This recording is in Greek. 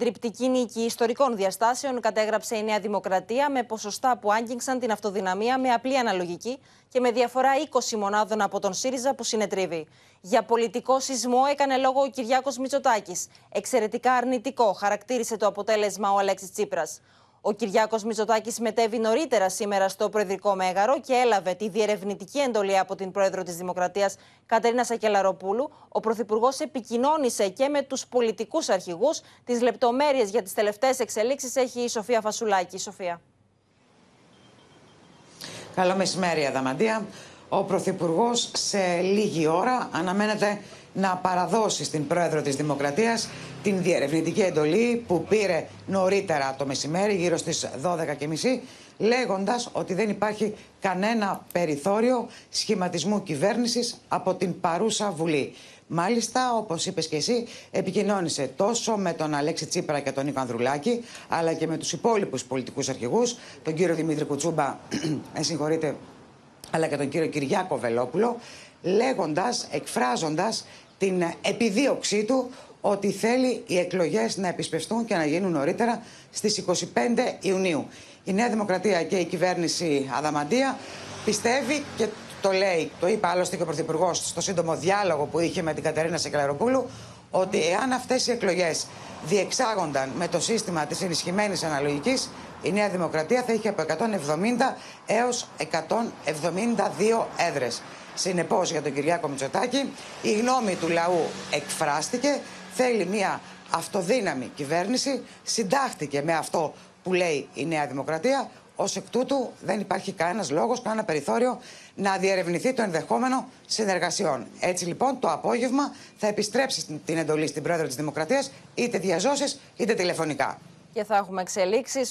Συντριπτική νίκη ιστορικών διαστάσεων κατέγραψε η Νέα Δημοκρατία με ποσοστά που άγγιξαν την αυτοδυναμία με απλή αναλογική και με διαφορά 20 μονάδων από τον ΣΥΡΙΖΑ που συνετρίβει. Για πολιτικό σεισμό έκανε λόγο ο Κυριάκος Μητσοτάκης. Εξαιρετικά αρνητικό χαρακτήρισε το αποτέλεσμα ο Αλέξης Τσίπρας. Ο Κυριάκος Μητσοτάκη μετέβη νωρίτερα σήμερα στο Προεδρικό Μέγαρο και έλαβε τη διερευνητική εντολή από την Πρόεδρο της Δημοκρατίας Κατερίνα Σακελαροπούλου. Ο Πρωθυπουργός επικοινώνησε και με τους πολιτικούς αρχηγούς. Τις λεπτομέρειες για τις τελευταίες εξελίξεις έχει η Σοφία Φασουλάκη. Σοφία. Καλό μεσημέρι, Αδαμαντία. Ο Πρωθυπουργός σε λίγη ώρα αναμένεται να παραδώσει στην Πρόεδρο της Δημοκρατίας την διερευνητική εντολή που πήρε νωρίτερα το μεσημέρι, γύρω στις 12.30, λέγοντας ότι δεν υπάρχει κανένα περιθώριο σχηματισμού κυβέρνησης από την παρούσα Βουλή. Μάλιστα, όπως είπες και εσύ, επικοινώνησε τόσο με τον Αλέξη Τσίπρα και τον Νίκο Ανδρουλάκη, αλλά και με τους υπόλοιπους πολιτικούς αρχηγούς, τον κύριο Δημήτρη Κουτσούμπα, με συγχωρείτε, αλλά και τον κύριο Κυριάκο Βελόπουλο, λέγοντας, εκφράζοντας την επιδίωξή του ότι θέλει οι εκλογές να επισπευτούν και να γίνουν νωρίτερα στις 25 Ιουνίου. Η Νέα Δημοκρατία και η κυβέρνηση Αδαμαντία πιστεύει και το λέει, το είπε άλλωστε και ο Πρωθυπουργός στο σύντομο διάλογο που είχε με την Κατερίνα Σεκλαροπούλου, ότι εάν αυτές οι εκλογές διεξάγονταν με το σύστημα της ενισχυμένης αναλογικής, η Νέα Δημοκρατία θα είχε από 170 έως 172 έδρες. Συνεπώς για τον Κυριάκο Μητσοτάκη η γνώμη του λαού εκφράστηκε, θέλει μια αυτοδύναμη κυβέρνηση, συντάχθηκε με αυτό που λέει η Νέα Δημοκρατία, Ω εκ τούτου, δεν υπάρχει κανένας λόγος, κανένα περιθώριο να διερευνηθεί το ενδεχόμενο συνεργασιών. Έτσι λοιπόν, το απόγευμα θα επιστρέψεις την εντολή στην πρόεδρο της Δημοκρατίας, είτε διαζώσεις είτε τηλεφωνικά. Και θα έχουμε εξελίξεις.